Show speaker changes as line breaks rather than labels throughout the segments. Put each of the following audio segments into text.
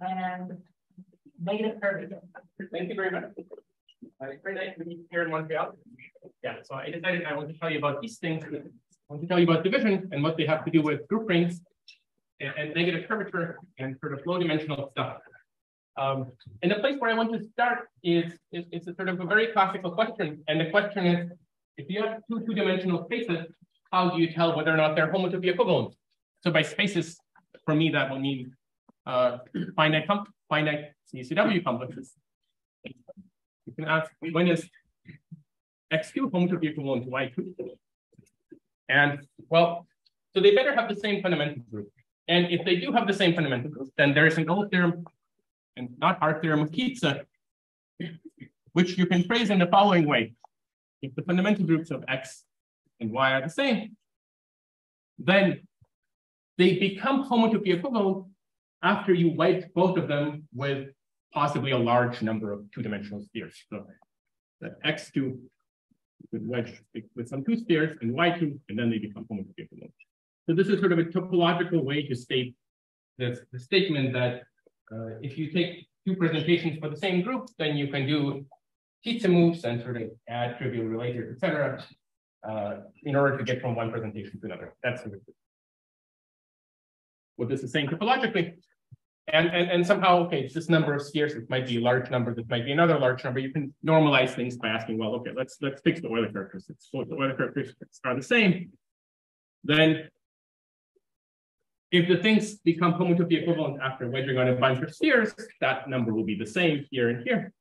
and negative curvature.
Thank you very much. Uh, great to be here in Montreal. Yeah, so I decided I want to tell you about these things. I want to tell you about division and what they have to do with group rings and, and negative curvature and sort of low dimensional stuff. Um, and the place where I want to start is, is, is a sort of a very classical question. And the question is, if you have two two-dimensional spaces, how do you tell whether or not they're homotopy equivalent? So by spaces, for me, that will mean uh, finite finite CCW complexes. You can ask when is X2 homotopy equivalent to Y2? And well, so they better have the same fundamental group. And if they do have the same fundamental group, then there is an old theorem, and not our theorem of Tietze, which you can phrase in the following way. If the fundamental groups of X and y are the same, then they become homotopy equivalent after you weight both of them with possibly a large number of two-dimensional spheres. So the x2 with wedge with some two spheres and y2, and then they become homotopy. So this is sort of a topological way to state this, the statement that uh, if you take two presentations for the same group, then you can do Tietze moves and sort of add trivial relators, etc uh, in order to get from one presentation to another. That's what this is saying topologically. And, and, and somehow, okay, it's this number of spheres. It might be a large number. This might be another large number. You can normalize things by asking, well, okay, let's let's fix the Euler characteristics. So if the Euler characteristics are the same, then if the things become homotopy equivalent after wedging on a bunch of spheres, that number will be the same here and here.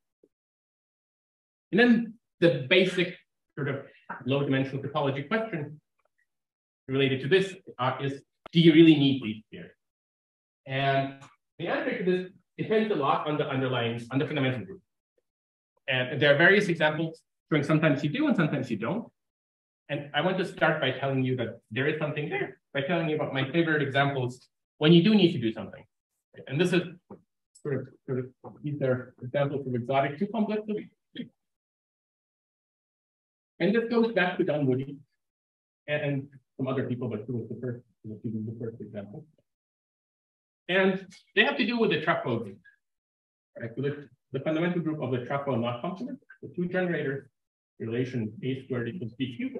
And then the basic sort of low dimensional topology question related to this uh, is, do you really need these spheres? And the answer to this depends a lot on the underlying, on the fundamental group. And there are various examples showing sometimes you do and sometimes you don't. And I want to start by telling you that there is something there, by telling you about my favorite examples when you do need to do something. And this is sort of, sort of these are examples of exotic two complexes. And this goes back to Dunwoody and, and some other people, but who was the first, was the first example. And they have to do with the trefoil group. Right? So the, the fundamental group of the trefoil knot complement, the two generators, relation A squared equals B cubed.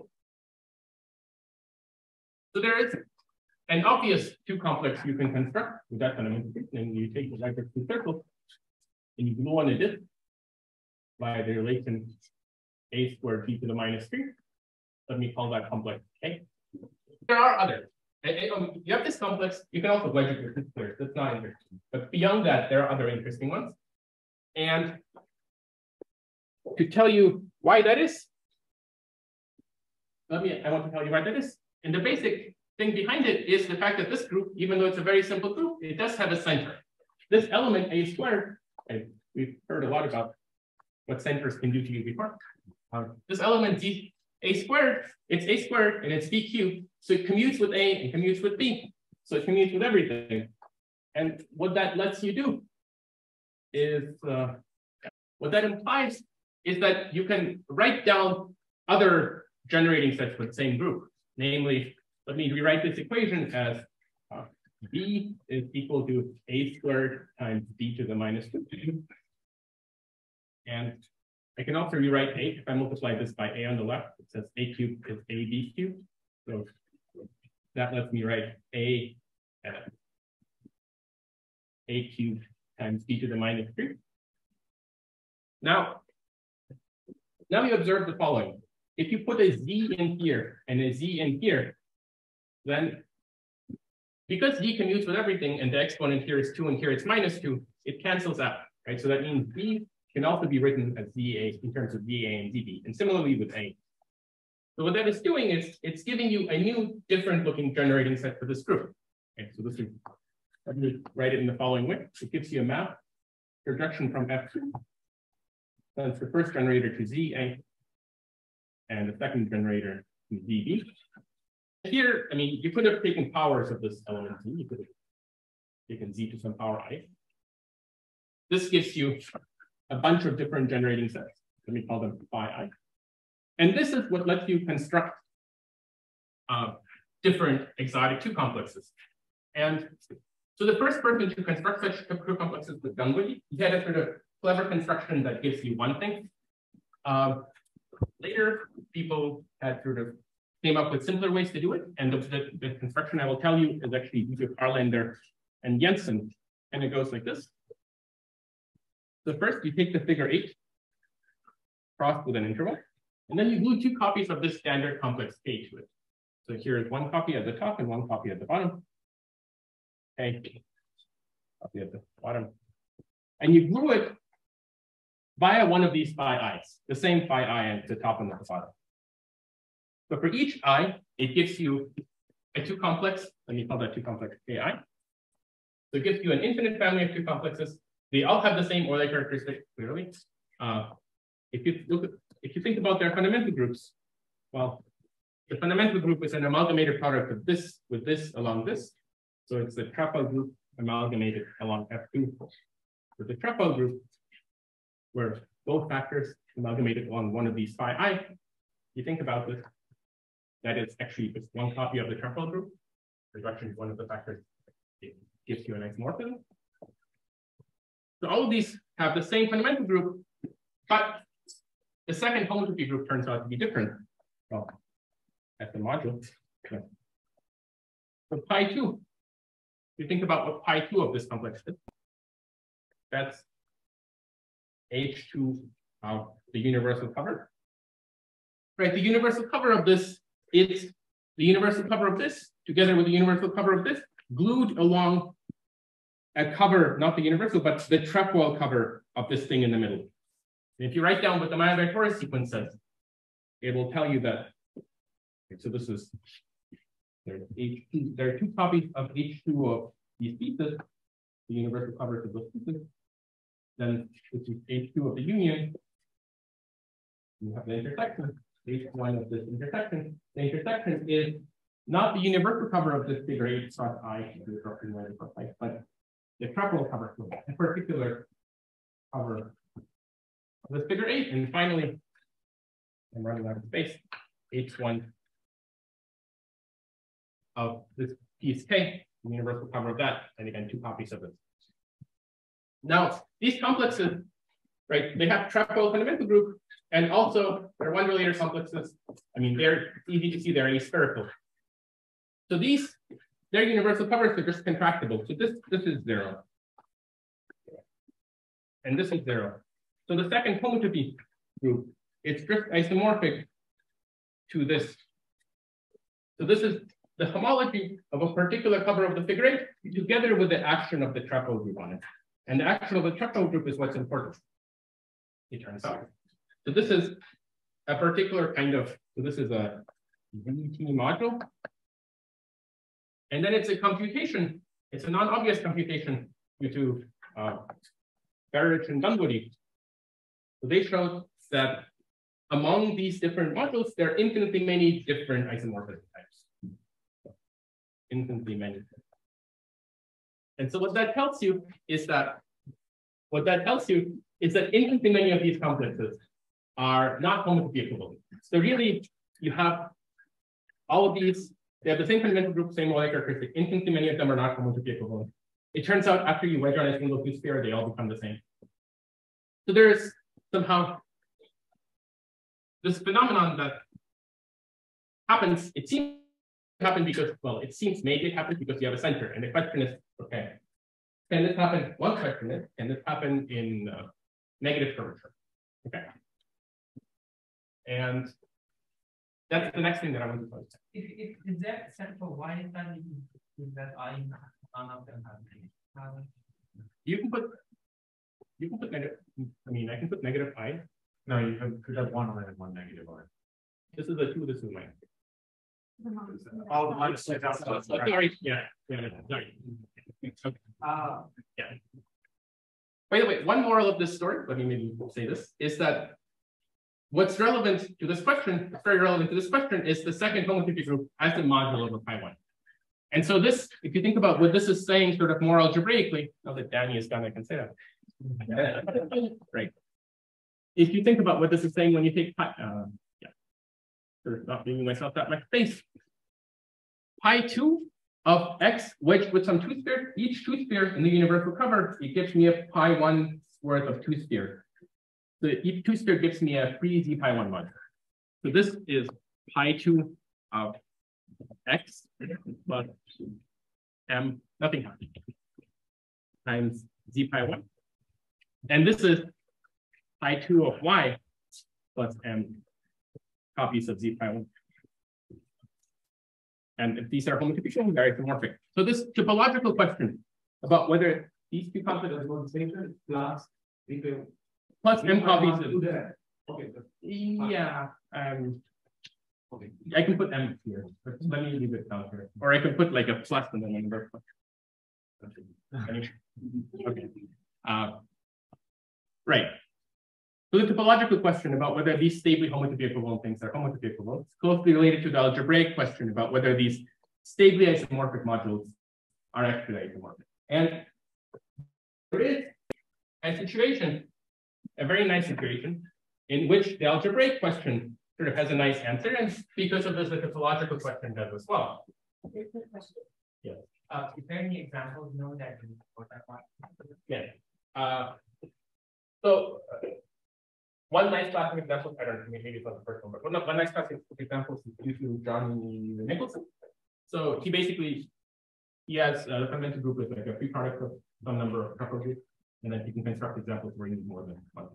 So there is an obvious two complex you can construct with that fundamental group, and you take the vector two circles and you glue on a disk by the relation a squared b to the minus 3. Let me call that complex k. There are others. Um, you have this complex, you can also wedge it with two squares. That's not interesting. But beyond that, there are other interesting ones. And to tell you why that is, let me, I want to tell you why that is. And the basic thing behind it is the fact that this group, even though it's a very simple group, it does have a center. This element a squared, and we've heard a lot about what centers can do to you before. Uh, this element d a squared, it's a squared and it's b cubed. So it commutes with a and commutes with b. So it commutes with everything. And what that lets you do is, uh, what that implies is that you can write down other generating sets for the same group. Namely, let me rewrite this equation as uh, b is equal to a squared times b to the minus two. And I can also rewrite A. If I multiply this by A on the left, it says A cubed is AB cubed. So that lets me write A at A cubed times B to the minus three. Now, now you observe the following. If you put a Z in here and a Z in here, then because Z commutes with everything and the exponent here is two and here it's minus two, it cancels out, right? So that means B can also be written as ZA in terms of ZA and ZB, and similarly with A. So what that is doing is it's giving you a new different looking generating set for this group. Okay, so this is let me write it in the following way. It gives you a map projection from F2. That's the first generator to ZA and the second generator to ZB. Here, I mean, you could have taken powers of this element Z. You could have taken Z to some power I. This gives you a bunch of different generating sets. Let me call them phi i. And this is what lets you construct uh, different exotic two complexes. And so the first person to construct such two complexes was Ganguly. He had a sort of clever construction that gives you one thing. Uh, later, people had sort of came up with simpler ways to do it. And the, the, the construction I will tell you is actually due to Harlander and Jensen. And it goes like this. So first, you take the figure eight, cross with an interval, and then you glue two copies of this standard complex K to it. So here is one copy at the top and one copy at the bottom. Okay, copy at the bottom. And you glue it via one of these phi i's, the same phi i at the top and at the bottom. So for each i, it gives you a two complex, let me call that two complex AI. So it gives you an infinite family of two complexes. They all have the same Euler characteristic, clearly. Uh, if you look, if you think about their fundamental groups, well, the fundamental group is an amalgamated product of this with this along this. So it's the trefoil group amalgamated along F2. With the trefoil group, where both factors amalgamated along one of these phi i, you think about this, that is actually just one copy of the trefoil group. Reduction actually one of the factors it gives you an isomorphism. So all of these have the same fundamental group, but the second homotopy group turns out to be different. Well, at the module. So pi 2, you think about what pi 2 of this complex is. That's H2 of the universal cover. Right, the universal cover of this is the universal cover of this together with the universal cover of this glued along a cover, not the universal, but the trefoil cover of this thing in the middle. And if you write down what the Mayer-Vietoris sequence says, it will tell you that Okay, so this is there's H2, there are two copies of H2 of these pieces, the universal covers of those pieces. Then this is H2 of the union. You have the intersection, H1 of this intersection. The intersection is not the universal cover of this figure H cross I, but the triple cover, a particular cover this figure eight. And finally, I'm running out of space, H1 of this piece K, the universal cover of that, and again, two copies of it. Now, these complexes, right, they have trefoil fundamental group, and also they're one relator complexes. I mean, they're easy to see they're aspherical. So these, their universal covers are just contractible. So this, this is zero. And this is zero. So the second homotopy group, it's just isomorphic to this. So this is the homology of a particular cover of the figure eight together with the action of the trefoil group on it. And the action of the trefoil group is what's important, it turns out. So this is a particular kind of, so this is a VT module. And then it's a computation, it's a non-obvious computation due to uh, and Ganguly. So they showed that among these different modules, there are infinitely many different isomorphism types infinitely many. And so what that tells you is that what that tells you is that infinitely many of these complexes are not homotopy equivalent. So really, you have all of these, they have the same fundamental group, same molecular characteristic. Infinitely many of them are not homotopy equivalent. It turns out after you wedge on a single two sphere, they all become the same. So there's somehow this phenomenon that happens, it seems to happen because, well, it seems maybe it happens because you have a center. And the question is, okay, can this happen? One question is, can this happen in uh, negative curvature? Okay. And that's the next thing that I want to post.
If, if is that central, why is that is that I none of them have
You can put you can put negative. I mean, I can put negative i.
No, you could have one i and one negative i.
This is a two. This is minus.
All the minus.
Sorry, yeah, yeah, sorry. Okay.
Uh,
By the way, one moral of this story, let me maybe say this, is that what's relevant to this question, very relevant to this question, is the second homotopy group as the module of pi one. And so this, if you think about what this is saying sort of more algebraically, now that Danny is done, I can say that. Right. If you think about what this is saying when you take pi, uh, yeah, sort of not giving myself that much space. Pi two of x wedged with some two sphere, each two sphere in the universal cover, it gives me a pi one worth of two sphere. Each two sphere gives me a free z pi one module. So this is pi two of x plus m, nothing happens, times z pi one. And this is pi two of y plus m copies of z pi one. And if these are homotopy, they're isomorphic. So this topological question about whether these two complexes
plus.
m copies of
Okay.
yeah, um,
Okay.
I can put M here, but let me leave it down here, or I can put like a plus and then number. Anyway, Okay, uh. Right. So the topological question about whether these stably homotopy equivalent things are homotopy equivalent is closely related to the algebraic question about whether these stably isomorphic modules are actually isomorphic. And there is a situation, a very nice situation, in which the algebraic question sort of has a nice answer, and because of this, the topological question does as well. Yes.
Uh, is there any examples, you know, that you that one?
Yeah. Uh, so uh, one nice classic example, I don't know, maybe it's not the first one, but one, one nice classic example is due to Johnny Nicholson. So he basically he has a fundamental group with like a free product of some number of couples, and then you can construct examples where you need more than one.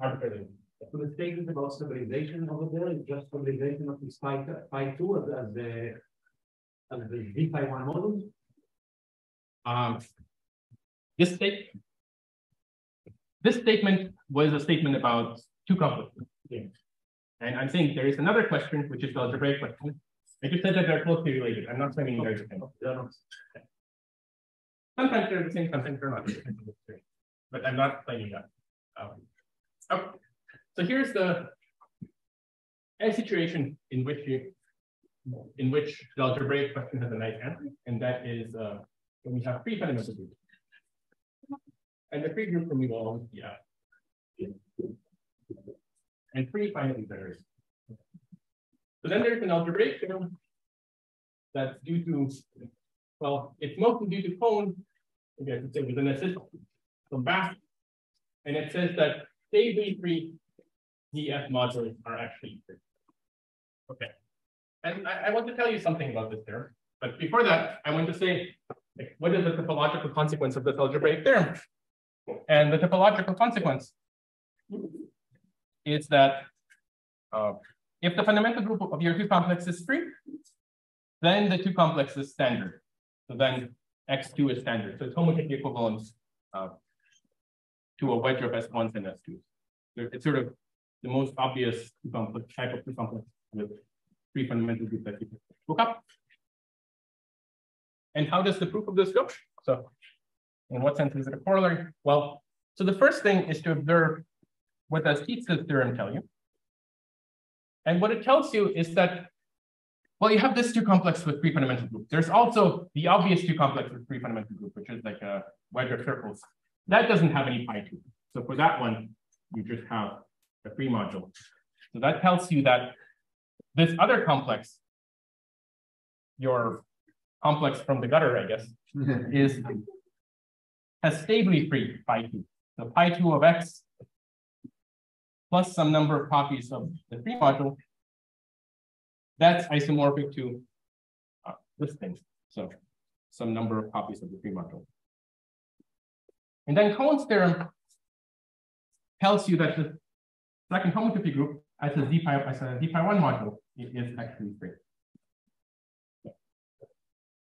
Arbitrarily.
So the statement about stabilization over there is just stabilization of this pi, pi two as, as the, as the V pi one model.
Um, this state, this statement was a statement about two complexes. And I'm saying there is another question, which is the algebraic question. I just said that they're closely related. I'm not saying they're the same. Sometimes they're the same, sometimes they're not. But I'm not claiming that. Um, okay. So here's the a situation in which you in which the algebraic question has a nice answer, and that is uh, when we have three fundamental groups. And the free group for me will always be F. And three there is. So then there's an algebraic term that's due to, well, it's mostly due to Cohn, maybe I could say with an assist from Bass. And it says that stably free DF modules are actually free. Okay. And I, I want to tell you something about this term. But before that, I want to say, like, what is the topological consequence of this algebraic theorem? And the topological consequence is that uh, if the fundamental group of your two complexes is free, then the two complexes standard. So then X2 is standard. So it's homotopy equivalent uh, to a wedge of S1s and S2s. It's sort of the most obvious type of complex with three fundamental groups that you look up. And how does the proof of this go? So in what sense is it a corollary? Well, so the first thing is to observe what does Tietze's theorem tell you? And what it tells you is that, well, you have this two complex with three fundamental groups. There's also the obvious two complex with three fundamental group, which is like a wedge of circles. That doesn't have any pi two. So for that one, you just have a free module. So that tells you that this other complex, your complex from the gutter, I guess, is has stably free pi two. So pi two of x plus some number of copies of the free module. That's isomorphic to uh, this thing. So some number of copies of the free module. And then Cohn's theorem tells you that the second homotopy group as a z pi as a z pi one module is actually free.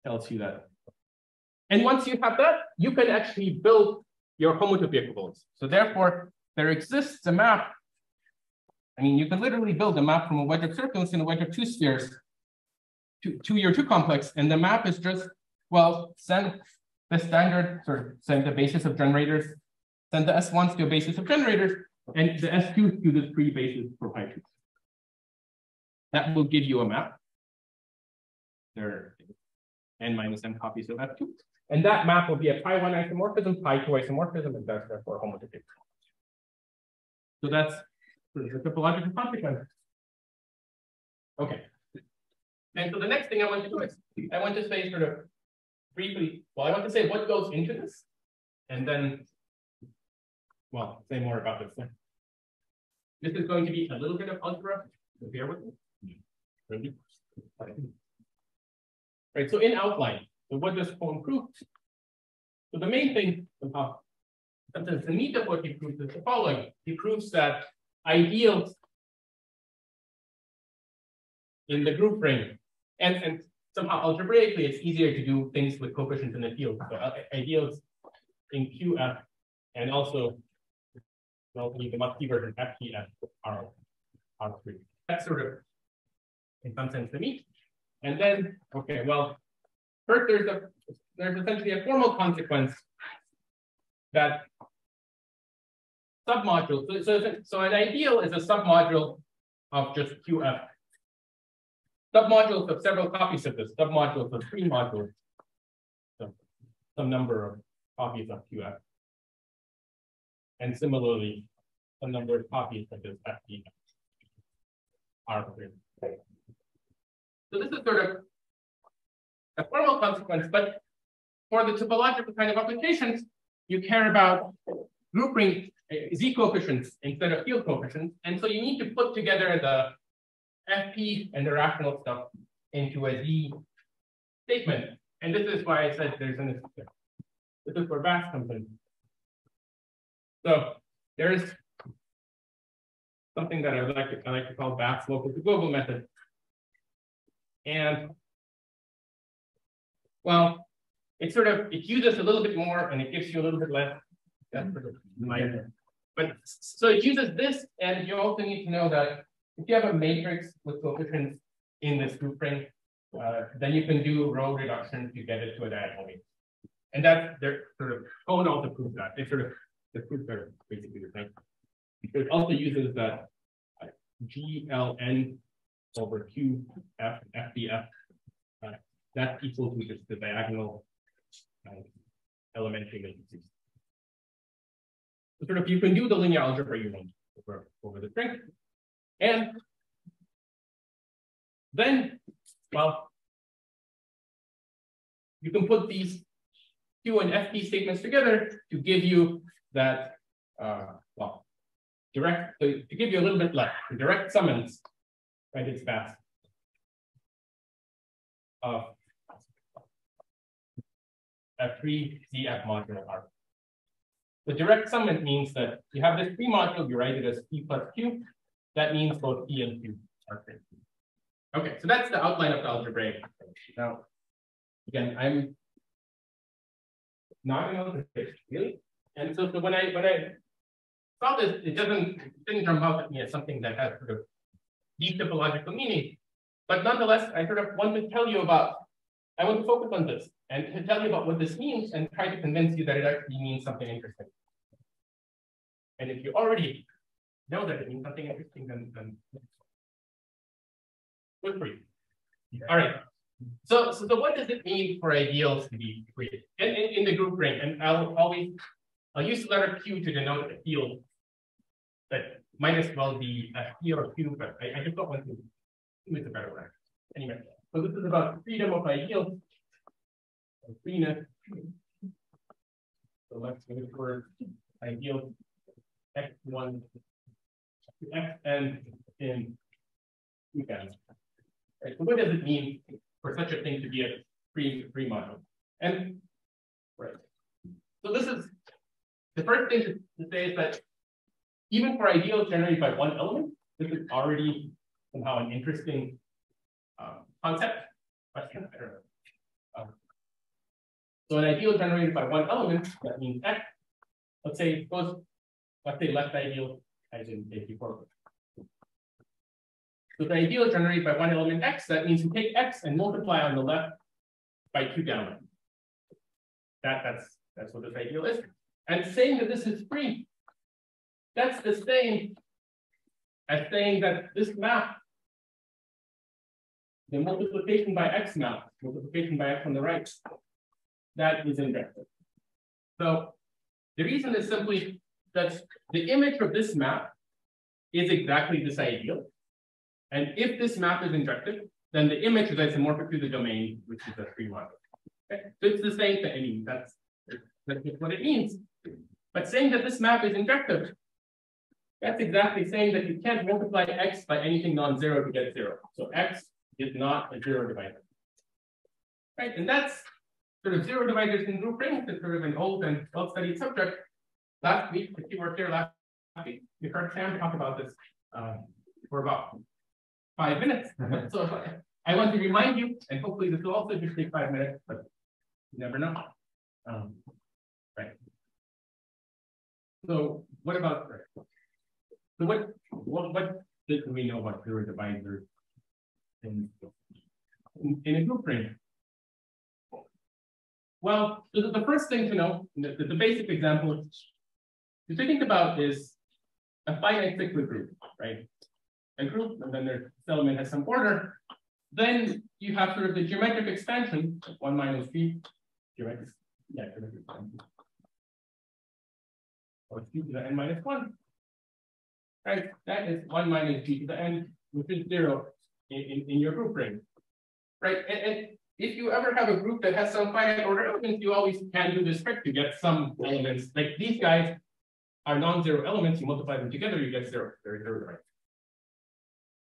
Tells you that. And once you have that, you can actually build your homotopy equivalence. So therefore, there exists a map. I mean, you can literally build a map from a wedge of circles and a wedge of two spheres to, your two complex, and the map is just Well, send the standard sort of send the basis of generators, send the S1s to a basis of generators, and the S2s to the three bases for pi 2. That will give you a map. There n minus m copies of F2. And that map will be a pi 1 isomorphism, pi 2 isomorphism, and that's therefore homotopy. So that's the topological consequence. Okay. And so the next thing I want to do is I want to say sort of briefly, well, I want to say what goes into this, and then, well, say more about this. This is going to be a little bit of algebra, so bear with me. Right, so in outline, so what does Cohn prove? So the main thing about sometimes the need of what he proves is the following. He proves that ideals in the group ring and, and somehow algebraically it's easier to do things with coefficients in the field. So uh, ideals in QF and also well, the Musky version FTF are, are free. That's sort of in some sense the meat. And then, okay, well, first there's a there's essentially a formal consequence that submodule. So, so, so an ideal is a submodule of just QF. Submodules of several copies of this, submodules of three modules. So some number of copies of QF. And similarly, a number of copies of this FD are So this is sort of a formal consequence, but for the topological kind of applications, you care about grouping z coefficients instead of field coefficients. And so you need to put together the FP and the rational stuff into a z statement. And this is why I said there's an this is where comes in. So there's something that I like to I like to call Bass local to global method. And well, it sort of it uses a little bit more and it gives you a little bit less. That's sort of my but so it uses this, and you also need to know that if you have a matrix with coefficients in this group ring, uh, then you can do row reduction to get it to a diagonal matrix. And that's their sort of code also proves that. They sort of the proofs are basically the same. It also uses that uh, GLN over QF FDF. Uh, that's equal to just the diagonal uh, elementary matrices sort of you can do the linear algebra you want over, over the string. And then, well, you can put these Q and FP statements together to give you that, uh, well, direct, to, to give you a little bit less, direct summands, right, it's fast. A free ZF modular R. The direct summand means that you have this P module, you write it as P plus Q. That means both P and Q are free. Okay, so that's the outline of the algebraic. Now, again, I'm not an algebraic, really. And so, so when I when I saw this, it doesn't it didn't jump out at me as something that has sort of deep topological meaning. But nonetheless, I sort of want to tell you about, I want to focus on this and to tell you about what this means and try to convince you that it actually means something interesting. And if you already know that it means something interesting, then, then feel free. All right. So, so, so what does it mean for ideals to be created in, in, in the group ring? And I'll always, I'll use the letter Q to denote a field that might as well be a P or Q, but I, I just don't want to, a better word. Anyway, so this is about freedom of ideals freeness. So let's move for ideal x1 to xn in weekend. Right, so what does it mean for such a thing to be a free free module? And right. So this is the first thing to, to say is that even for ideals generated by one element, this is already somehow an interesting uh, concept. Question? I don't know. So an ideal generated by one element, that means X. Let's say, suppose, let's say left ideal, say before. So the ideal generated by one element X, that means you take X and multiply on the left by two down. That, that's, that's what this ideal is. And saying that this is free, that's the same as saying that this map, the multiplication by x map, multiplication by x on the right, that is injective. So the reason is simply that the image of this map is exactly this ideal. And if this map is injective, then the image is isomorphic to the domain, which is a free one. Okay? So it's the same thing. I mean, that's, that's what it means. But saying that this map is injective, that's exactly saying that you can't multiply x by anything non-zero to get zero. So x is not a zero divisor. Right, and that's sort of zero divisors in group rings is sort of an old and well-studied subject. Last week, if you were here last week, you heard Sam talk about this uh, for about five minutes. so I want to remind you, and hopefully this will also just take five minutes, but you never know. Um, right. So what about right? So what what what did we know about zero divisors in, in, in a group ring? Well, the, the first thing to know, the, the basic example to think about is a finite cyclic group, right? A group, and then their element has some order. Then you have sort of the geometric expansion, one minus b, geometric, yeah, geometric expansion. Or c to the n minus one. Right, that is one minus g to the n, which is zero in, in, in your group ring. Right, and, and if you ever have a group that has some finite order elements, you always can do this trick to get some elements. Like these guys are non-zero elements, you multiply them together, you get zero. Very, very right.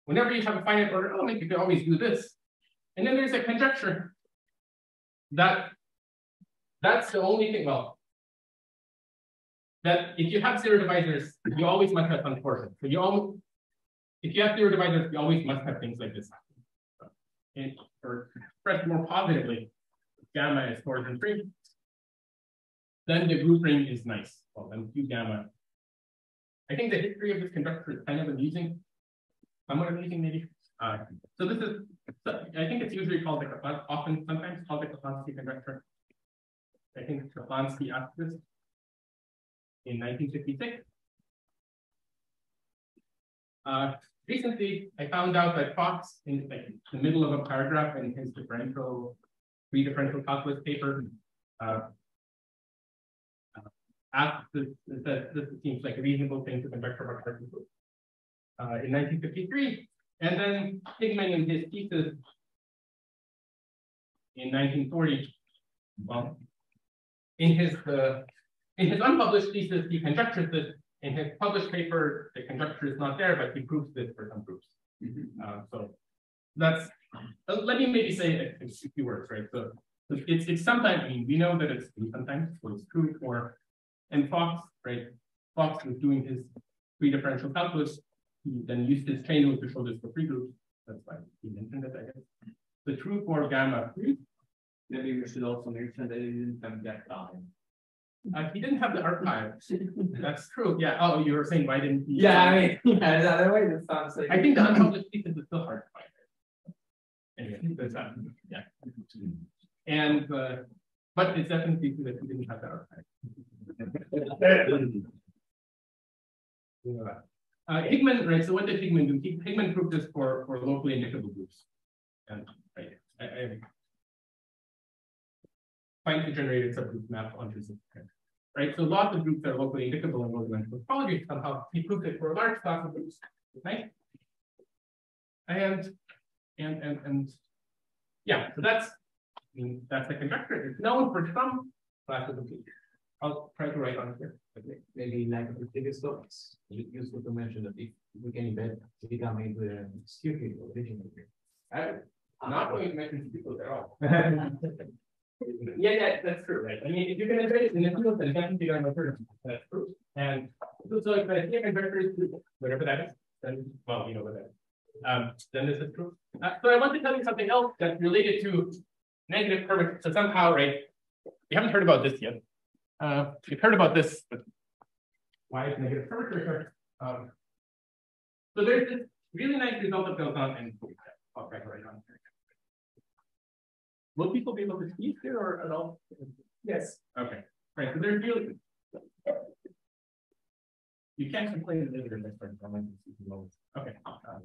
Whenever you have a finite order element, you can always do this. And then there's a conjecture that that's the only thing, well, that if you have zero divisors, you always must have some portion. So you always, if you have zero divisors, you always must have things like this. And, or expressed more positively, gamma is torsion free, then the group ring is nice. Well, then Q gamma. I think the history of this conductor is kind of amusing. Somewhat amusing, maybe. Uh, so this is, I think it's usually called the, often, sometimes called the Kaplansky conjecture. I think Kaplansky asked this in 1956. Uh, recently, I found out that Fox, in like, the middle of a paragraph in his differential, free differential calculus paper, uh, asked this, that this seems like a reasonable thing to conduct from a group. Uh, in 1953, and then Higman in his thesis in 1940, well, in his uh, in his unpublished thesis, he conjectures this. In his published paper, the conjecture is not there, but he proves this for some groups. Mm -hmm. uh, so that's. Uh, let me maybe say a, a few words, right? So it's it's sometimes. I mean, we know that it's sometimes what is true for and Fox, right? Fox was doing his free differential calculus. He then used his chain rule to show this for free groups. That's why he mentioned it, I guess. The true for gamma free.
Maybe we should also mention that he didn't have that time.
Uh, he didn't have the arXiv. That's true. Yeah. Oh, you were saying why didn't he?
Yeah, I mean, yeah, that way it sounds like.
I think the unpublished thesis is still hard to find. Anyway, that's that. Yeah. And uh, but it's definitely true that he didn't have the arXiv. Uh, Higman, right? So what did Higman do? Higman proved this for for locally indicable groups, and right, I, I finally generated subgroup map onto this. Right, so lots of groups that are locally indicable in low-dimensional topology somehow he proved it for a large class of groups, right? And and and and yeah, so that's I mean, that's the conjecture. It's known for some classes of groups. I'll try to write on here.
Maybe like the biggest topics, useful to mention that if we can embed become into the stupid original.
I'm not going to mention people at all. yeah, yeah, that's true, right? I mean, if you can embed it in the field, then definitely on the third. That's true. And so, so if I a vector whatever that is, then well, you know what that is. Um, then this is true. Uh, so I want to tell you something else that's related to negative curvature. So somehow, right? You haven't heard about this yet. Uh, you've heard about this, but why is negative curvature? Um, so there's this really nice result that goes on, and I'll try to write on here. Will people be able to speak here or at all? Yes. Okay, right, so there's really. You can't complain that they're from Okay. um,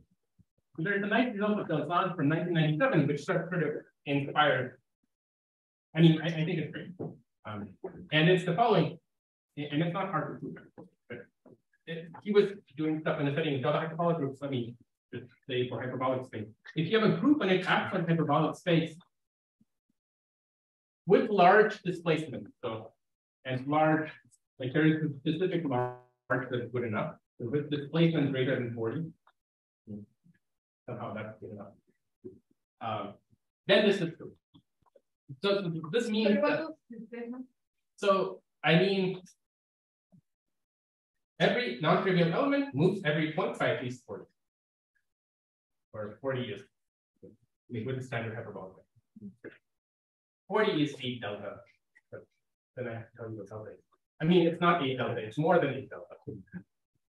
So there's a nice result of Delzant from nineteen ninety-seven, which sort of inspired. I mean, I, I think it's great. Um, and it's the following, and it's not hard to prove. it- He was doing stuff in the setting of delta hyperbolic groups, let me just say for hyperbolic space. If you have a group and it acts on hyperbolic space, with large displacement, so, and large, like there is a specific large that's good enough, so with displacement greater than forty. Somehow that's good enough. Um, then this is true. So this means that, so I mean. Every non-trivial element moves every point by at least forty. Or forty is. With the standard hyperbolic. Forty is eight delta. Then I have to tell you what delta is. I mean, it's not eight delta, it's more than eight delta.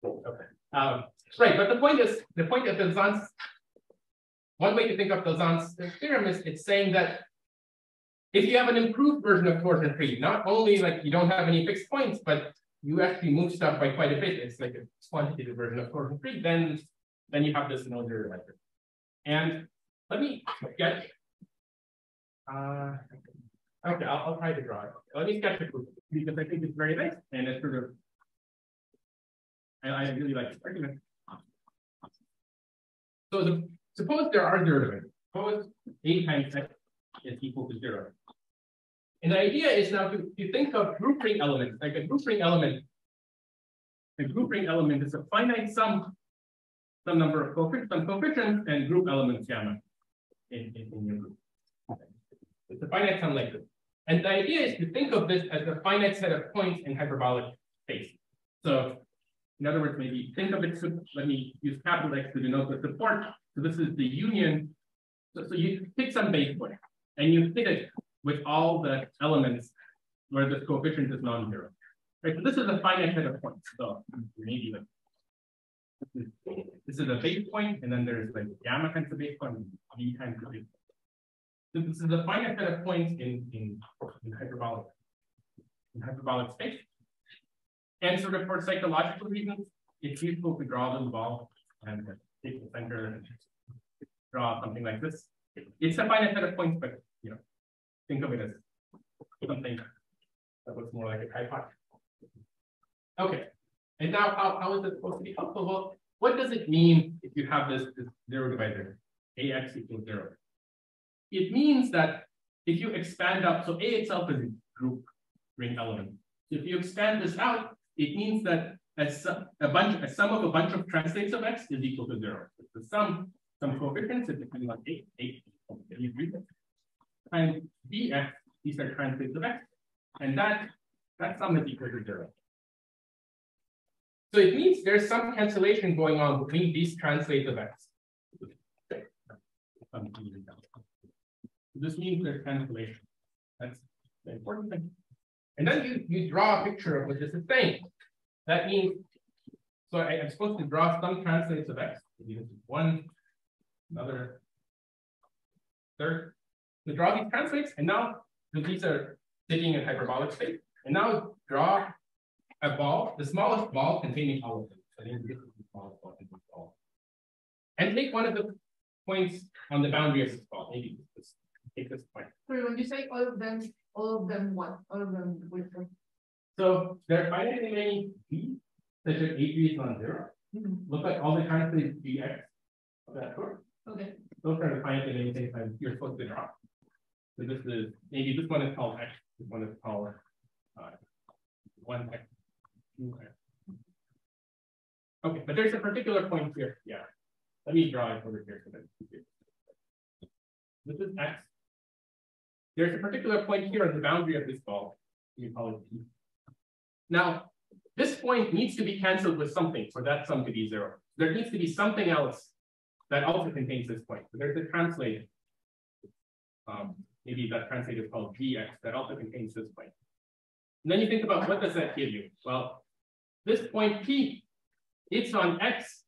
Okay, um, right, but the point is, the point of Delzant's. One way to think of Delzant's theorem is it's saying that. If you have an improved version of torsion free, not only like you don't have any fixed points, but you actually move stuff by quite a bit, it's like a quantitative version of torsion free, then. Then you have this nodal method. And let me get uh, okay, I'll, I'll try to draw it. Let me sketch it because I think it's very nice and it's sort of. I, I really like this argument. So the, suppose there are limits. Suppose a times x is equal to zero. And the idea is now to, to think of group ring elements, like a group ring element. A group ring element is a finite sum, some number of coefficients, some coefficients and group elements gamma in, in, in your group. It's a finite sum like this. And the idea is to think of this as a finite set of points in hyperbolic space. So in other words, maybe think of it, to, let me use capital X to denote the support. So this is the union. So, so you pick some base point and you fit it with all the elements where this coefficient is non-zero. Right, so this is a finite set of points. So maybe like this is, this is a base point, and then there's like gamma times the base point, and v times the base point. This is a finite set of points in, in, in hyperbolic in hyperbolic space. And sort of for psychological reasons, it's useful to draw the ball and take the center and draw something like this. It's a finite set of points, but you know, think of it as something that looks more like a tripod. Okay, and now how, how is it supposed to be helpful? Well, what does it mean if you have this, this zero divisor, ax equals zero? It means that if you expand up, so A itself is a group ring element. If you expand this out, it means that a, a bunch, a sum of a bunch of translates of x is equal to zero. The sum, some coefficients is depending on you agree? And bx, these are translates of x, and that that sum is equal to zero. So it means there's some cancellation going on between these translates of x. This means there's cancellation. That's the important thing. And then you, you draw a picture of what this is saying. That means, so I, am supposed to draw some translates of x. Maybe this One, another, third. To draw these translates, and now these are sitting in hyperbolic space. And now draw a ball, the smallest ball containing all of them. Think this is the smallest ball containing all. And take one of the points on the boundary of this ball. Maybe this, this point.
So when you say all of them, all of them what? All of them with them.
So there are finitely many b such as a3 is non-zero.
Mm -hmm.
Look like all the translates bx of that sort.
Okay.
Those are the finitely many things that you're supposed to draw. So this is maybe this one is called x, this one is called uh, one x, two x. Okay, but there's a particular point here. Yeah. Let me draw it over here so that this is x. There's a particular point here on the boundary of this ball. You call it P. Now, this point needs to be canceled with something for that sum to be zero. There needs to be something else that also contains this point. So there's a translate. Um, maybe that translate is called gx that also contains this point. And then you think about what does that give you? Well, this point p, it's on x.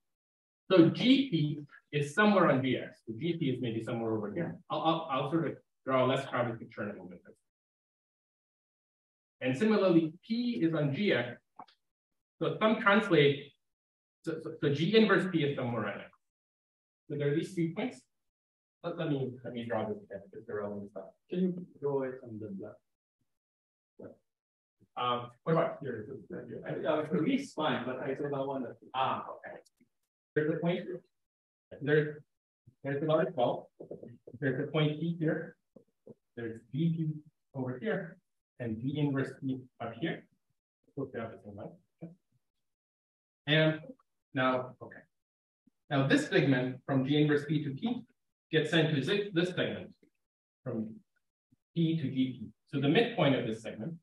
So gp is somewhere on gx. So gp is maybe somewhere over here. I'll, I'll, I'll sort of draw a less crowded picture in a moment. And similarly, P is on GX. So some translate, so, so, so G inverse P is somewhere in it. So there are these three points. Let, let me let me draw this again because they're relevant stuff.
Can you draw it from the black?
Um, what about here?
Uh, for me, it's fine, but I said I want to.
Ah, okay. There's a point. There's there's another 12. There's a point P here. There's VP over here and V inverse P up here. Look at the same line. And now, okay. Now this segment from G inverse P to P gets sent to this, segment from P to GP. So the midpoint of this segment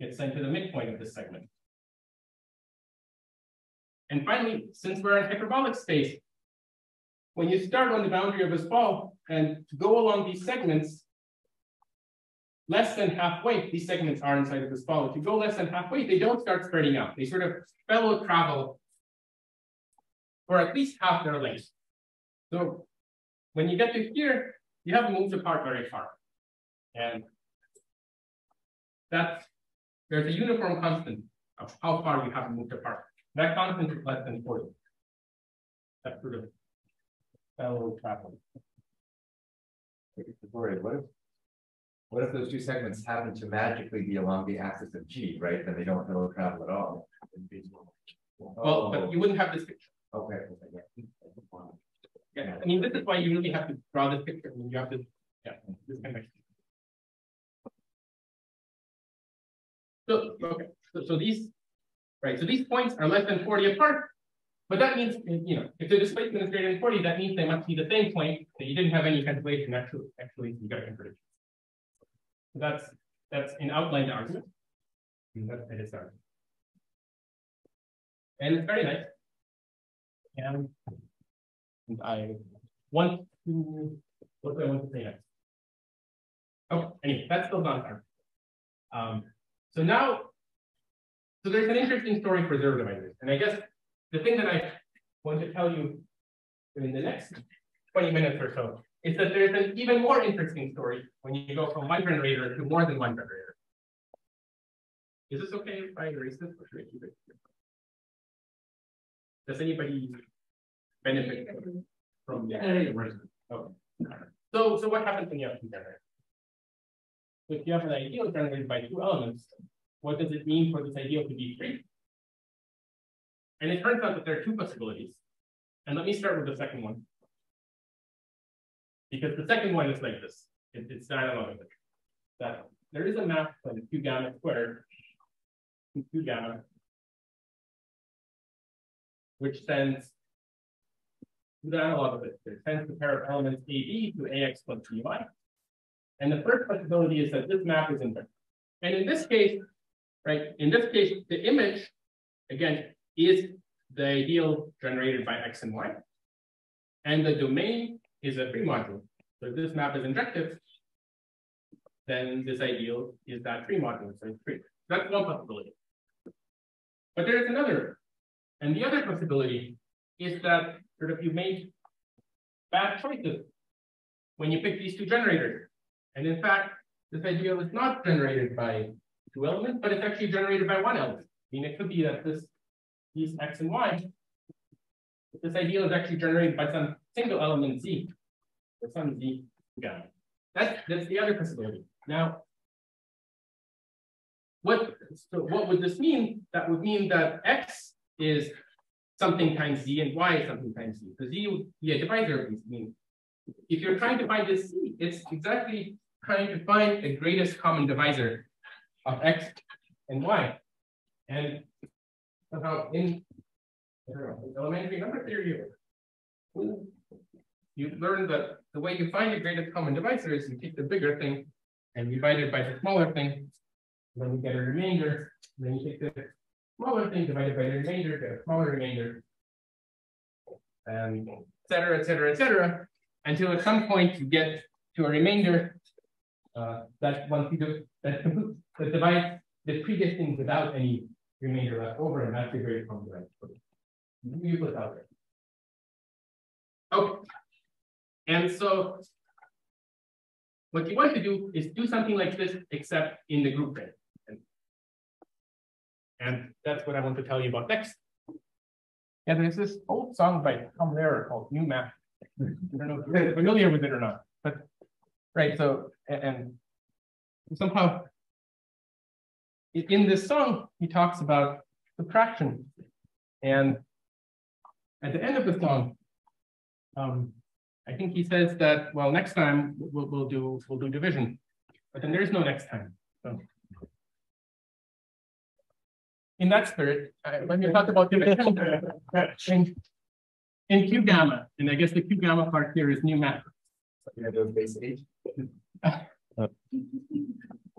gets sent to the midpoint of this segment. And finally, since we're in hyperbolic space, when you start on the boundary of a ball and go along these segments, less than halfway, these segments are inside of this ball. If you go less than halfway, they don't start spreading out. They sort of fellow travel for at least half their length. So when you get to here, you haven't moved apart very far. And that's, there's a uniform constant of how far you haven't moved apart. That constant is less than 40. That's sort of fellow travel.
What if, what if those two segments happen to magically be along the axis of G, right? Then they don't travel at all.
Well, but you wouldn't have this picture.
Okay. okay, yeah.
Yeah, I mean, this is why you really have to draw this picture. I mean, you have to, yeah, this kind of. So, okay, so, so these, right, so these points are less than 40 apart, but that means, you know, if the displacement is greater than 40, that means they must be the same point that you didn't have any cancellation actually, actually you got a conversion. That's, that's an outlined argument. And that's is argument. And it's very nice. And, and I want to, what do I want to say next? Oh, anyway, that's still not time. Um, so now, so there's an interesting story for zero divisors. And I guess the thing that I want to tell you in the next 20 minutes or so is that there's an even more interesting story when you go from one generator to more than one generator. Is this okay if I erase this or should I keep it? Does anybody benefit from the uh, Okay. So, so what happens when you have two generators? So if you have an ideal generated by two elements, what does it mean for this ideal to be free? And it turns out that there are two possibilities. And let me start with the second one. Because the second one is like this. It, it's analog. That there is a map from Q gamma squared Q gamma, which sends the analog of it. It sends the pair of elements AB to AX plus BY. And the first possibility is that this map is inverted. And in this case, right, in this case, the image, again, is the ideal generated by X and Y. And the domain is a free module. So if this map is injective, then this ideal is that free module, so it's free. That's one possibility. But there is another. And the other possibility is that sort of you made bad choices when you pick these two generators. And in fact, this ideal is not generated by two elements, but it's actually generated by one element. I mean, it could be that this these x and y, this ideal is actually generated by some single element z, or some z gamma. That's that's the other possibility. Now, what so what would this mean? That would mean that x is something times z and y is something times z. So z would be a divisor of these. I mean, if you're trying to find this z, it's exactly trying to find the greatest common divisor of x and y. And somehow in, know, in elementary number theory, you learn that the way you find the greatest common divisor is you take the bigger thing and divide it by the smaller thing. Then you get a remainder. Then you take the smaller thing divided by the remainder, get a smaller remainder, and et cetera, et cetera, et cetera, until at some point you get to a remainder uh, that once you do that, that divides the previous thing without any remainder left over, and that's a great common divisor. You put there. Okay. And so what you want to do is do something like this, except in the group bed. And And that's what I want to tell you about next. Yeah, there's this old song by Tom Lehrer called New Math. I don't know if you're familiar with it or not, but right, so and somehow in this song, he talks about subtraction. And at the end of the song, um, I think he says that, well, next time we'll, we'll do, we'll do division, but then there is no next time, so. In that spirit, uh, when you talk about division, in, in Q gamma, and I guess the Q gamma part here is new math.
You those base eight.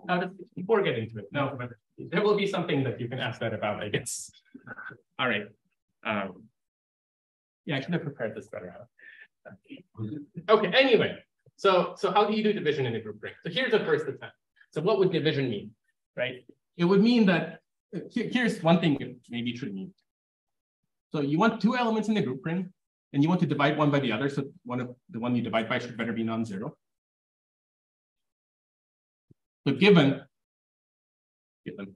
How does, before getting into it, no, but there will be something that you can ask that about, I guess. All right. Um. Yeah, I should have prepared this better. huh? Okay, anyway, so, so how do you do division in a group ring? So here's the first attempt. So what would division mean, right? It would mean that, uh, here's one thing it maybe should mean. So you want two elements in the group ring, and you want to divide one by the other, so one of, the one you divide by should better be non-zero. So given, given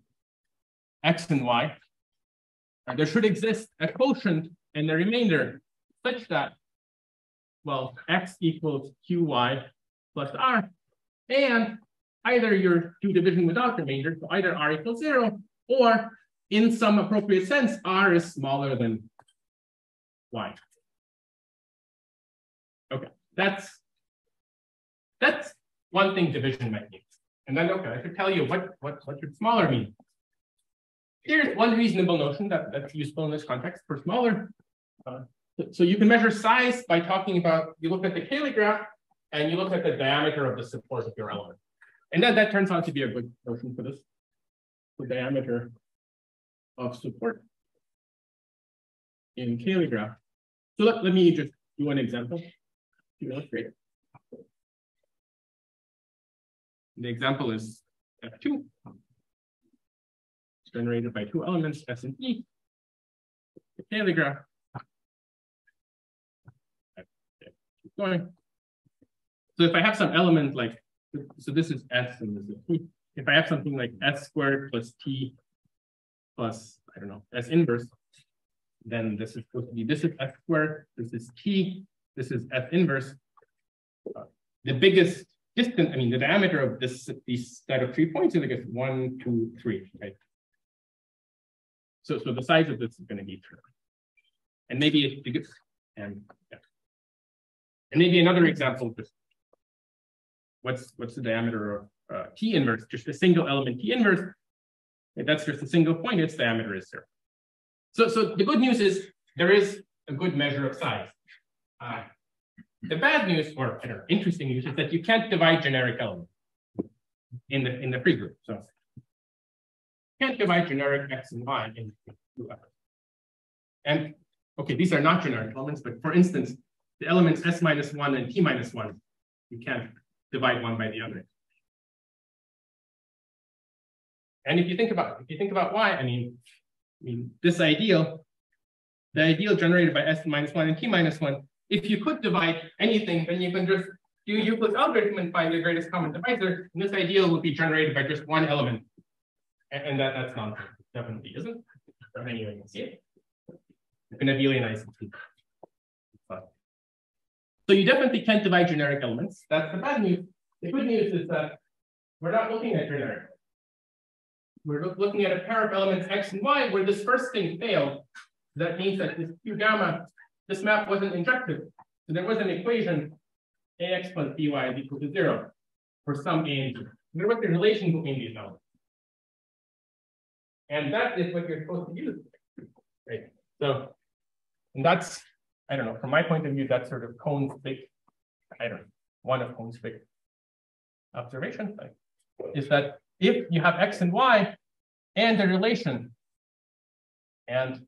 x and y, there should exist a quotient and a remainder such that, well, x equals qy plus r, and either you're do division without remainder, so either r equals zero, or in some appropriate sense, r is smaller than y. Okay, that's that's one thing division might mean. And then, okay, I should tell you what, what, what should smaller mean. Here's one reasonable notion that, that's useful in this context for smaller. Uh, so- you can measure size by talking about, you look at the Cayley graph and you look at the diameter of the support of your element. And that, that turns out to be a good notion for this. The diameter of support in Cayley graph. So let, let me just do an example to illustrate. The example is F2. It's generated by two elements, S and E. The Cayley graph. Okay, Going. So if I have some element like, so this is S and this is T. If I have something like S squared plus T plus, I don't know, S inverse, then this is supposed to be, this is S squared, this is T, this is F inverse. Uh, The biggest distance, I mean, the diameter of this, these set of three points is, guess, one, two, three, right? So, so the size of this is gonna be three. And maybe bigger, and, yeah. And maybe another example, just what's, what's the diameter of uh, T inverse, just a single element T inverse? That's just a single point, its diameter is zero. So, so the good news is there is a good measure of size. Uh, the bad news, or interesting news, is that you can't divide generic elements in the in the free group. So you can't divide generic x and y in two elements. And okay, these are not generic elements, but for instance, the elements s minus one and t minus one, you can't divide one by the other. And if you think about if you think about y, I mean, I mean this ideal, the ideal generated by s minus one and t minus one if you could divide anything, then you can just do Euclid's algorithm and find the greatest common divisor. And this ideal would be generated by just one element. And, and that, that's. It definitely isn't. Anyway, you can see it. You can abelianize it. But- So you definitely can't divide generic elements. That's the bad news. The good news is that we're not looking at generic. We're loo- looking at a pair of elements x and y where this first thing failed. That means that this Q gamma this map wasn't injective. So there was an equation ax plus by is equal to zero for some a and b. There was a relation between these elements. And that is what you're supposed to use. Right. So, and that's, I don't know, from my point of view, that's sort of Cohn's big, I don't know, one of Cohn's big observations like, is that if you have x and y and a relation and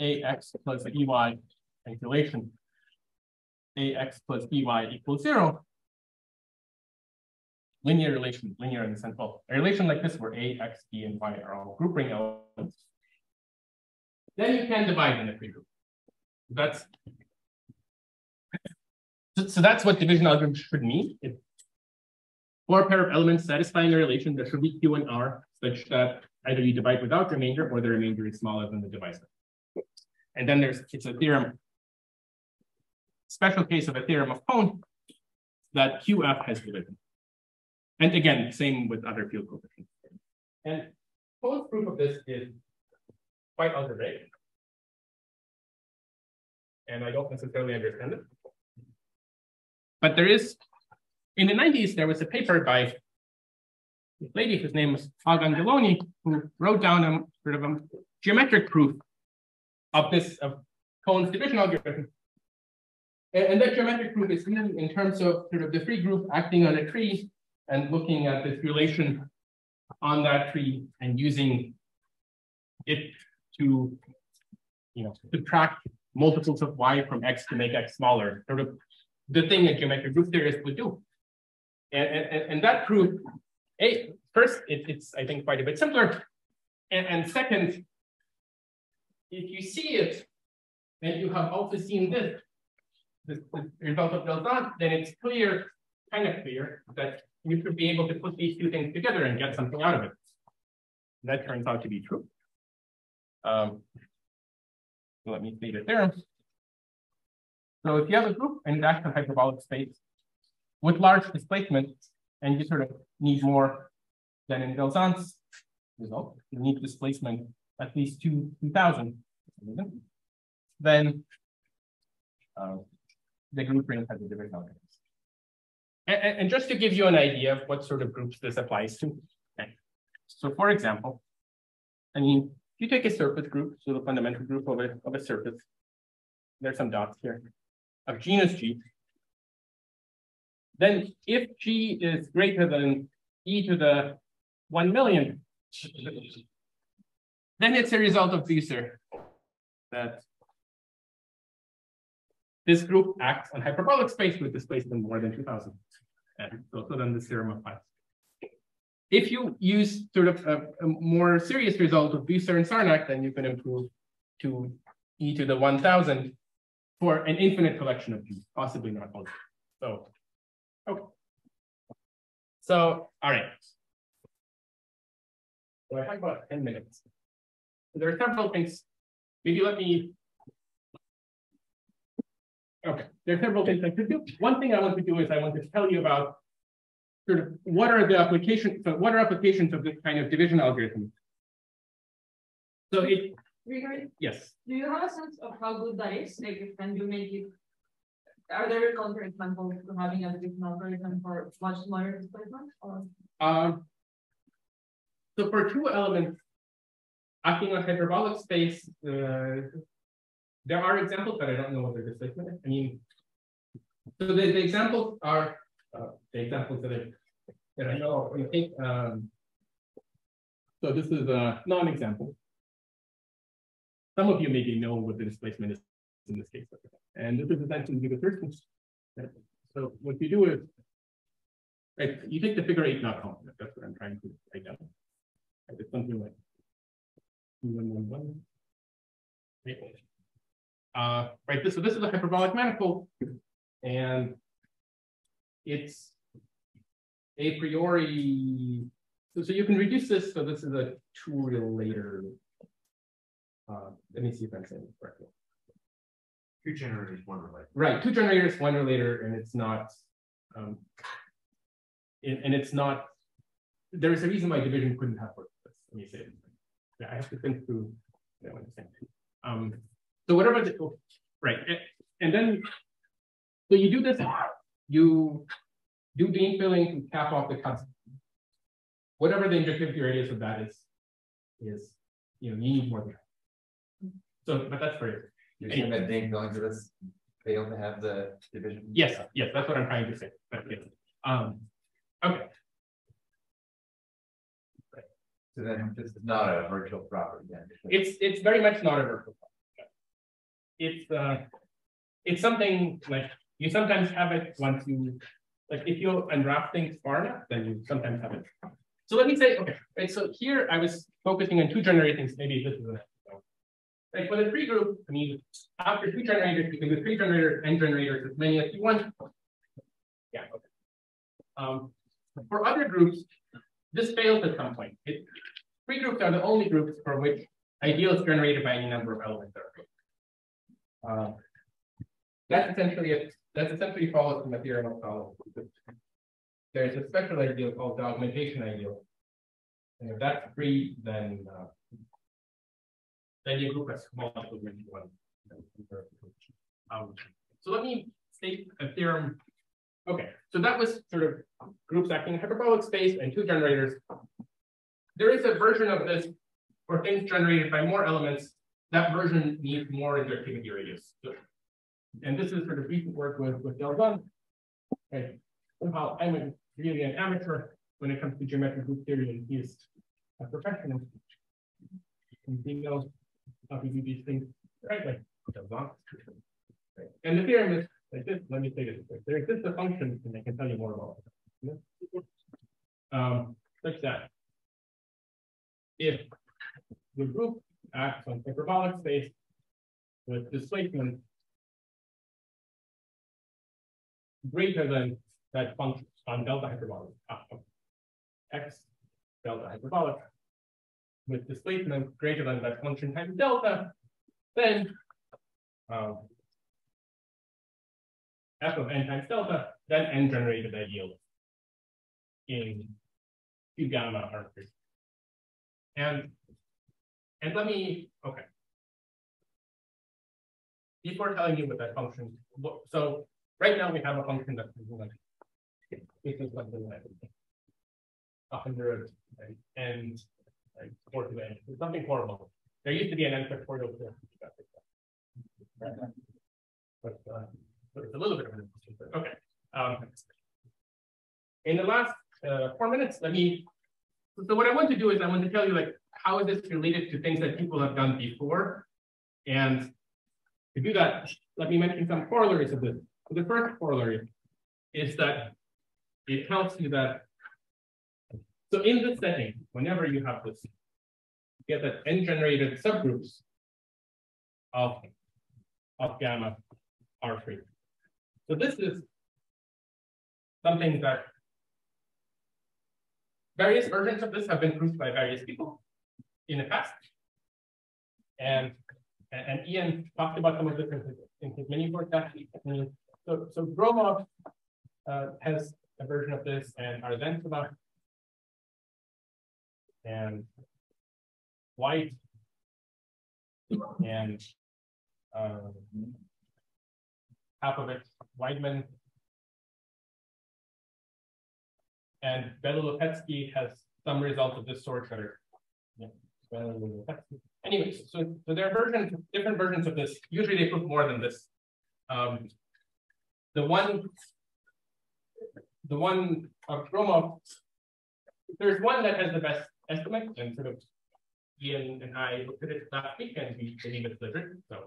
ax plus ey calculation ax plus ey equals zero. Linear relation, linear in the sense, well, a relation like this where a, x, b, and y are all group ring elements. Then you can divide in a free group. That's so, so that's what division algorithm should mean. If for a pair of elements satisfying a relation, there should be Q and R such that either you divide without remainder or the remainder is smaller than the divisor. And then there's, it's a theorem, special case of a theorem of Cohn that QF has division. And again, same with other field coefficients. And Cohn's proof of this is quite algebraic. And I don't necessarily understand it. But there is, in the 90s, there was a paper by a lady whose name was Agangeloni, who wrote down a sort of a geometric proof of this of Cohn's division algorithm. And, and that geometric proof is written in terms of sort of the free group acting on a tree and looking at this relation on that tree and using it to, you know, subtract multiples of y from x to make x smaller, sort of the thing that geometric group theorists would do. And, and, and that proof, a, first, it, it's, I think, quite a bit simpler. And, and second, if you see it, and you have also seen this, this, result of Delzant, then it's clear, kind of clear, that you should be able to put these two things together and get something out of it. That turns out to be true. Um, let me state a theorem. So if you have a group in acts on hyperbolic space with large displacement, and you sort of need more than in Delzant's result, you need displacement at least two, 2000, then um, the group ring has a different algorithm. And, and, just to give you an idea of what sort of groups this applies to. Okay. So for example, I mean, you take a surface group, so the fundamental group of a, of a surface, there's some dots here, of genus G, then if G is greater than e to the 1 million, then it's a result of Buser that this group acts on hyperbolic space with displacement more than 2000. And so, so then the theorem applies. If you use sort of a, a more serious result of Buser and Sarnak, then you can improve to e to the 1000 for an infinite collection of G's, possibly not all. So, okay. So, all right. So I have about 10 minutes. There are several things. Maybe let me. Okay, there are several things I could do. One thing I want to do is I want to tell you about sort of what are the applications, so what are applications of this kind of division algorithm? So it, yes,
do you have a sense of how good that is? Like, can you make it? Are there counterexamples to having a division algorithm for much smaller displacement or?
um, so for two elements acting on hyperbolic space, uh, there are examples, but I don't know what their displacement is. I mean, so the, the examples are uh, the examples that I, that I know. I think, um, so this is a non-example. Some of you maybe know what the displacement is in this case. And this is essentially the first So what you do is, right, you take the figure eight knot complement. That's what I'm trying to write down. It's something like one, one, one. Uh, right, this, so this is a hyperbolic manifold, and it's a priori, so, so you can reduce this, so this is a two relator. Uh, let me see if I'm saying this correctly.
Two generators, one relator.
Right, two generators, one relator, and it's not, um, and, and it's not, there's a reason why division couldn't have worked this. Let me say it. Yeah, I have to think through. Yeah, um, so whatever the, oh, right, and, and then, so you do this, you do Dehn filling to cap off the cuts. Whatever the injectivity radius of that is, is, you know, you need more than that. So, but that's for you.
You're saying that Dane going to this fail to have the division?
Yes, yes, that's what I'm trying to say. But. Um, okay.
So then this is not a virtual property then?
It's it's very much not a virtual property. It's uh it's something like you sometimes have it once you like if you unwrap things far enough, then you sometimes have it. So let me say, okay, right. So here I was focusing on two generators. Maybe this is a like for the free group, I mean, after two generators, you can do three generators, and generators, as many as you want. Yeah. Okay. Um, for other groups, this fails at some point. It, free groups are the only groups for which ideals generated by any number of elements are. Uh, that's essentially it. That's essentially follows from the of Hollow. There's a special ideal called the augmentation ideal. And if that's free, then uh, then you group as multiple into one. So let me state a theorem. Okay, so that was sort of groups acting in hyperbolic space and two generators. There is a version of this for things generated by more elements. That version needs more injectivity radius. So, and this is sort of recent work with, with Delzant. Okay. Somehow I'm really an amateur when it comes to geometric group theory, and he is a professional. And he knows how to do these things right, Dunn. And the theorem is like this. Let me say this. There exists a function, and I can tell you more about it. Um, such that if the group acts on hyperbolic space with displacement greater than that function on delta hyperbolic uh, x delta hyperbolic with displacement greater than that function times delta, then um, f of n times delta, then n generated ideal in Q gamma R3. And and let me, okay. Before telling you what that function, so right now we have a function that's like this is something like hundred and to n. It's something horrible. There used to be an n factorial here. But, uh, but it's a little bit of an okay. Um, in the last uh, four minutes, let me. So what I want to do is I want to tell you like how is this related to things that people have done before? And to do that, let me mention some corollaries of this. The first corollary is that it tells you that, so in this setting, whenever you have this, you get that n-generated subgroups of, of gamma are free. So this is something that various versions of this have been proved by various people in the past. And, and Ian talked about some of this in his mini work actually. So, so Gromov uh, has a version of this and Arzhantseva and White and um, half of it, Weidmann. And Belolipetsky has some results of this sort that are Anyways, so, so there are versions, different versions of this. Usually they put more than this. Um, the one, the one uh, of Gromov, there's one that has the best estimate, and sort of Ian and I looked at it last week, and we believe it's legit. So,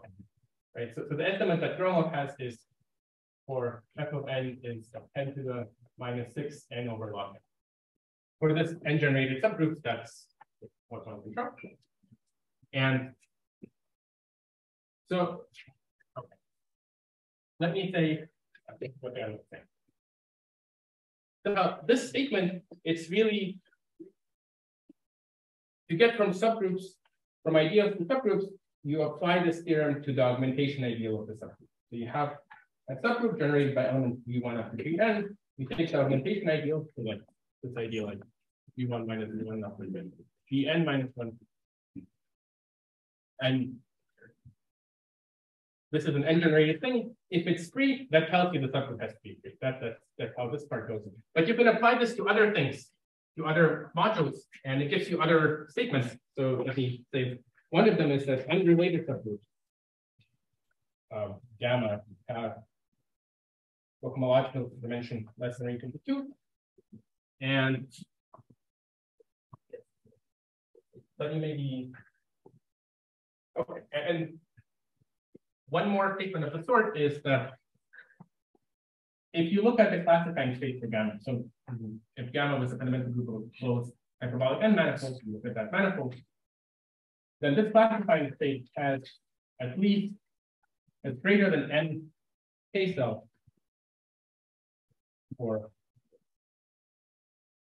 right. So, so the estimate that Gromov has is for f of n is 10 to the minus 6 n over log n. For this n generated subgroups, that's what's on control. And so, okay. Let me say, I think what I was saying. So this statement, it's really to get from subgroups, from ideals to subgroups, you apply this theorem to the augmentation ideal of the subgroup. So you have a subgroup generated by element v1 up to vn. You take the augmentation ideal, so like this ideal like v1 minus v1 up to vn n minus one. And this is an n-generated thing. If it's free, that tells you the subgroup has to be free. That, that's, that's how this part goes. But you can apply this to other things, to other modules, and it gives you other statements. So let me say one of them is that unrelated subgroups, um, gamma, have cohomological dimension less than or equal to two. And but you maybe okay. And one more statement of the sort is that if you look at the classifying space for gamma, so if gamma was a fundamental group of closed hyperbolic n manifolds, you look at that manifold, then this classifying space has at least as greater than n k cell for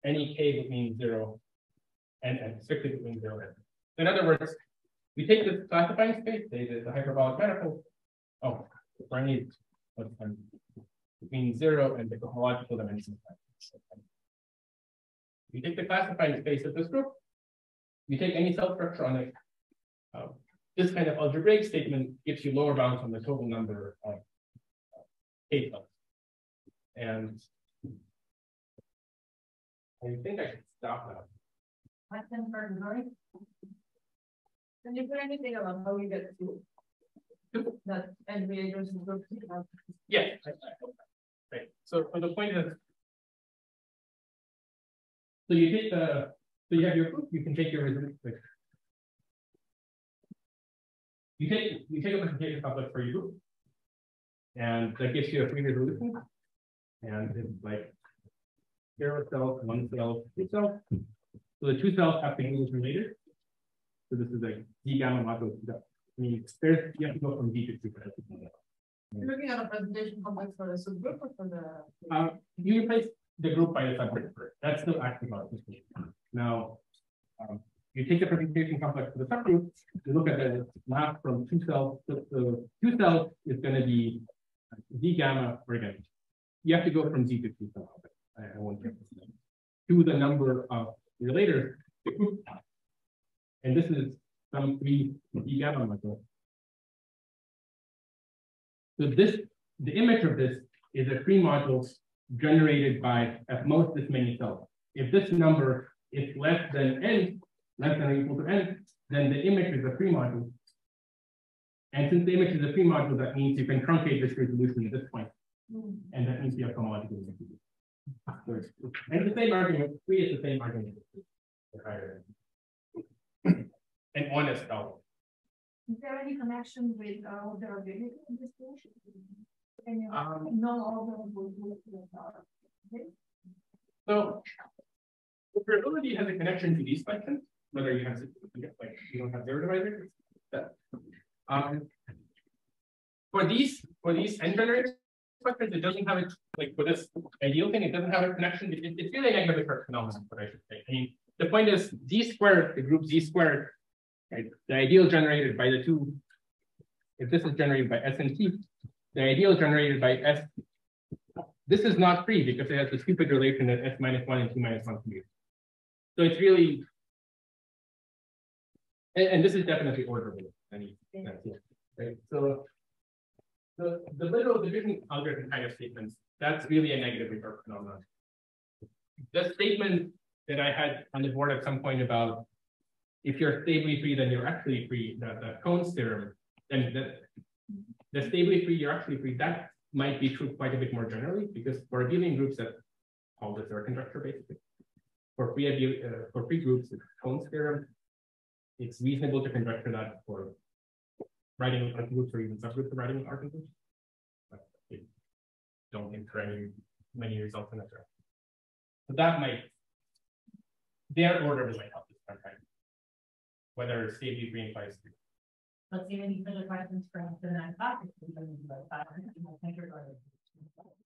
any k between zero and, and strictly between zero and. n. In other words, we take this classifying space, say the, the hyperbolic manifold. Oh, I need what's between zero and the homological dimension. You take the classifying space of this group. You take any cell structure on it. Uh, this kind of algebraic statement gives you lower bounds on the total number of uh, k cells. And I think I should stop now.
For Roy?
Can you put anything about how we get to? That NBA versus group?
Yeah. Right, so, so the point is. So you take the, so you have your you can take your resolution. You take, you take a presentation complex for your group. And that gives you a free resolution. And it's like. Zero cells, one cell, two cells. So the two cells have to be related. So this is like D gamma cells. I mean, there's, you have to go from D to two. for that to.
You're looking at a presentation complex for the subgroup or for the?
Uh, you replace the group by the subgroup first. That's still active about. Now, um, you take the presentation complex for the subgroup, you look at the map from two cells, the, the two cells is gonna be Z gamma, or again, you have to go from Z to two cells. I, I won't get this. To the number of relators, the group. And this is some three Z gamma module. So this, the image of this is a free module generated by at most this many cells. If this number is less than n, less than or equal to n, then the image is a free module. And since the image is a free module, that means you can truncate this resolution at this point. Hmm. And that means you have homological it's- And the same argument, three is the same argument. For higher end. And one is
Is there any connection with uh, observability in this solution? Can you
Um,
know all the uh?
So. Observability has a connection to these functions, whether you have, like, you don't have zero divisor. that, Um. For these, for these n generators, it doesn't have it, like, for this ideal thing, it doesn't have a connection, it, it's really a negative phenomenon, what I should say. I mean, the point is, z squared, the group z squared. Right, the ideal generated by the two. If this is generated by S and T, the ideal generated by S this is not free because it has the stupid relation that s minus one and t minus one can be. So it's really. And, and this is definitely orderable. Any, that's it, right? So. The, the literal division algorithm kind of statements, that's really a negative recurrent phenomenon. The statement that I had on the board at some point about. If you're stably free, then you're actually free, the, the theorem, then the. The stably free, you're actually free, that might be true quite a bit more generally, because for abelian groups that call this their conjecture basically. For free uh, for free groups, it's theorem. It's reasonable to conjecture that for writing groups or even subgroups of writing groups. But I Don't think any many results in that direction. So that might. Their order might help this sometime. Whether stably free implies free.
Let's see any further questions from the you.